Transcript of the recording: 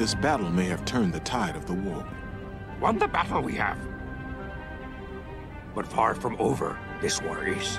This battle may have turned the tide of the war. Won the battle we have. But far from over, this war is.